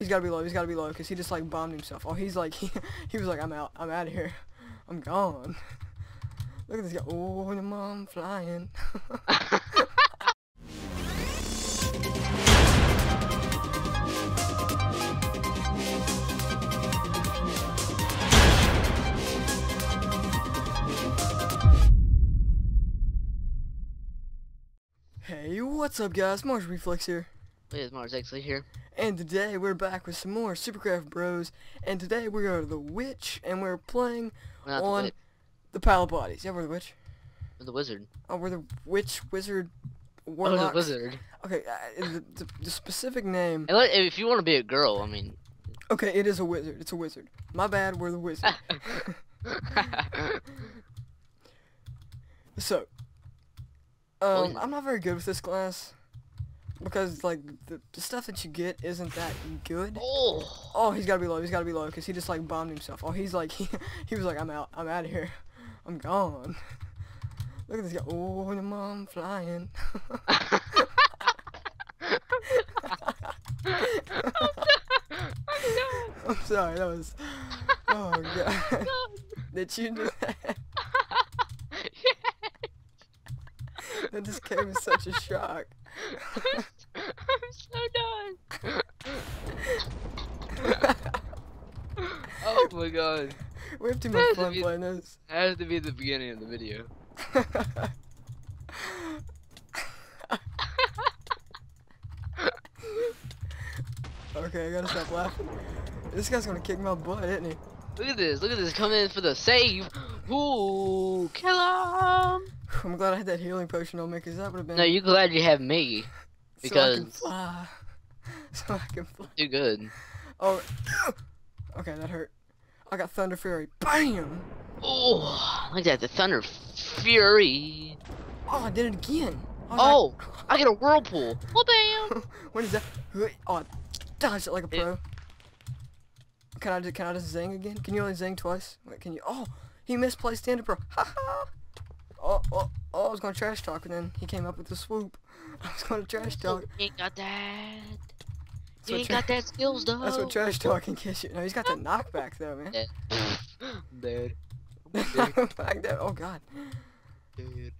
He's gotta be low. He's gotta be low because he just like bombed himself. Oh, he's like he, he was like I'm out. I'm out of here. I'm gone. Look at this guy. Oh, the mom flying. hey, what's up, guys? Mars Reflex here. It is Mars actually here. And today we're back with some more Supercraft Bros. And today we are the Witch, and we're playing We're on the, the Pile of Bodies. Yeah, we're the Witch. we're the wizard. Oh, we're the Witch, Wizard, Warlock. Oh, the wizard. Okay, uh, the, the, the specific name. Let- if you want to be a girl, I mean. Okay, it is a wizard. It's a wizard. My bad. We're the wizard. so, um, yeah. I'm not very good with this class because like the, the stuff that you get isn't that good. oh. Oh, he's gotta be low. He's gotta be low because he just like bombed himself. Oh, he's like he, he was like I'm out. I'm out of here. I'm gone. Look at this guy. Oh, the mom flying. I'm sorry. That was. Oh god. Did you do that? That just came as such a shock. I'm so done. oh my god. We have too much Has to fun be- playing this. Has to be the beginning of the video. okay, I gotta stop laughing. This guy's gonna kick my butt, isn't he? Look at this. Look at this. Coming in for the save. Ooh, kill him. I'm glad I had that healing potion on me, cause that would have been. No, you're glad you have me. so I can fly. So I can fly. Too good. Oh. Okay, that hurt. I got Thunder Fury. Bam! Oh, look at that. The Thunder Fury. Oh, I did it again. Oh, I get a whirlpool. Oh, damn. what is that? Oh, I dodged it like a It- pro. Can I just, can I just zing again? Can you only zing twice? Wait, can you? Oh, he misplaced the ender pro. Ha ha. Oh, oh, oh, I was gonna trash talk, and then he came up with the swoop. I was gonna trash talk. You ain't got that. That's You ain't got that skills, though. That's what trash talking gets you. No, he's got the knockback though, man. Dude. knockback though. Oh god. Dude.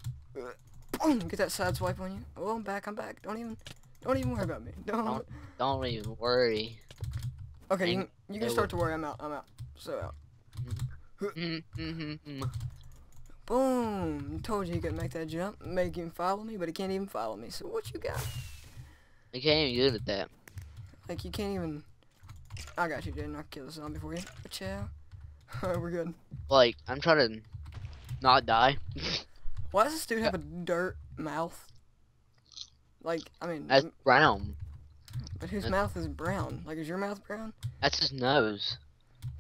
Boom! Get that side swipe on you. Oh, I'm back. I'm back. Don't even, don't even worry about me. Don't. Don't- Don't even worry. Okay, you can, you can start to worry. I'm out. I'm out. So out. Mm-hmm. Boom! Told you he could make that jump, make him follow me, but he can't even follow me. So what you got? You can't even good at that. Like you can't even. I got you, Jaden. I'll kill the zombie for you. Ciao. Alright, we're good. Like, I'm trying to not die. Why does this dude have a dirt mouth? Like, I mean, That's brown. but whose that's- mouth is brown? Like, is your mouth brown? That's his nose.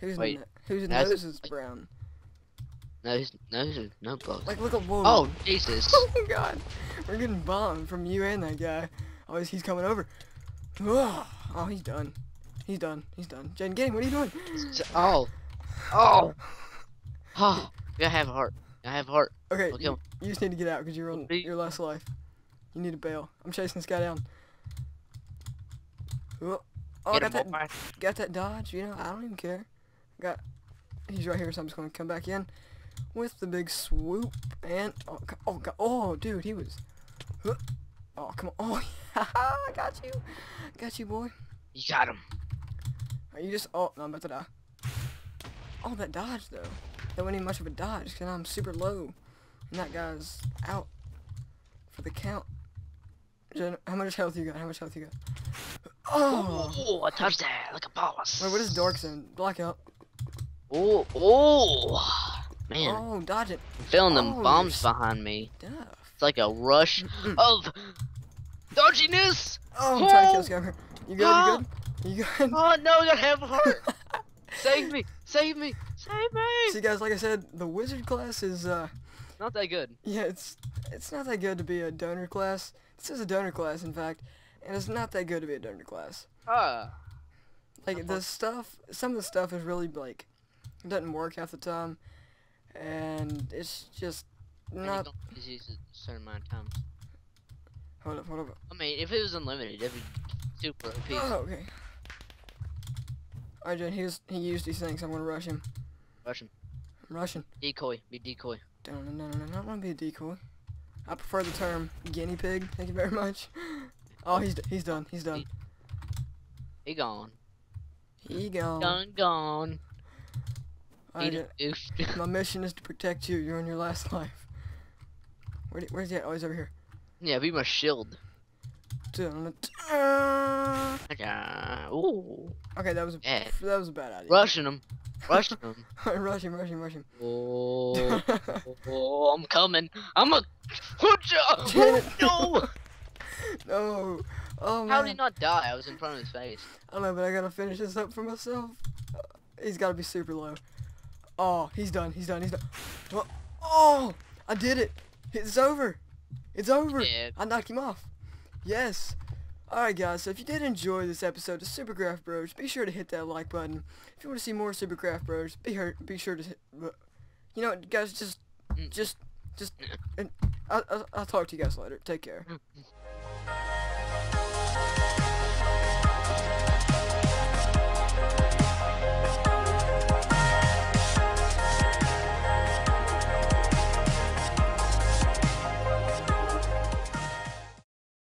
Whose Wait, whose nose is brown? No, his nose is no bugs. Like, look at whoa. Oh, Jesus. Oh my god, we're getting bombed from you and that guy. Oh, he's- he's coming over. Oh, oh, he's done. He's done. He's done. Jen, get him. What are you doing? oh. Oh. Oh. I have a heart. I have a heart. Okay, you, you just need to get out because you're on your last life. You need to bail. I'm chasing this guy down. Oh, oh I got that, got that dodge. You know, I don't even care. Got, he's right here, so I'm just gonna come back in with the big swoop and oh, oh, God, oh, dude, he was. Oh, come on. Oh, I got you. Got you, boy. You got him. Are you just? Oh, no, I'm about to die. Oh, that dodge though. That wasn't even much of a dodge because I'm super low, and that guy's out for the count. How much health you got? How much health you got? Oh, Oh, I touched that like a boss. wait, what is dark zone? Blackout. Oh, oh. Man, Oh, dodge it. I'm feeling them oh, bombs behind me. It's like a rush of dodginess. Oh, I'm trying to kill Oh. Scammer. You good? You good? You good? Oh no, I gotta have a heart. Save me, save me, save me. See, guys, like I said, the wizard class is uh, Not that good. yeah, it's it's not that good to be a donor class. This is a donor class, in fact, and it's not that good to be a donor class. Ah. Like the stuff, some of the stuff is really like doesn't work half the time, and it's just And you not. use it a certain amount of times. Hold up, hold up. I mean, if it was unlimited, it'd be super OP. Oh, okay. Alright, Jen, he, was, he used these things. I'm gonna rush him. Rush him. I'm rushing. Decoy. Be decoy. No, no, no, no, no, I don't want to be a decoy. I prefer the term guinea pig. Thank you very much. Oh, he's he's done. He's done. He gone. He gone. Gone, gone. Alright, He Jen, my mission is to protect you. You're on your last life. Where, where's he at? Oh, he's over here. yeah, be my shield. Dun- dun- Ah, Ooh. Okay, that was a Yeah. that was a bad idea. Rushing him. Rushing him. rush him, rush him, rush him. Oh, oh, I'm coming. I'm a. Hooja! Janet. No! no. Oh man. How did he not die? I was in front of his face. I don't know, but I gotta finish this up for myself. Uh, he's gotta be super low. Oh, he's done. He's done. He's done. Oh, I did it. It's over. It's over. Yeah. I knocked him off. Yes. Alright guys, so if you did enjoy this episode of Supercraft Bros, be sure to hit that like button. If you want to see more Supercraft Bros, be her, be sure to hit, you know guys, just, mm. just, just, and I'll, I'll, I'll talk to you guys later. Take care. Mm.